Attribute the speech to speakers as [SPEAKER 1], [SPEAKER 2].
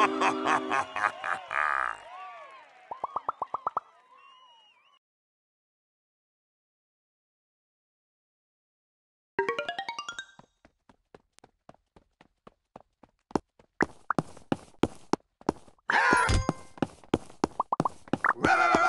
[SPEAKER 1] Rah, rah,
[SPEAKER 2] rah.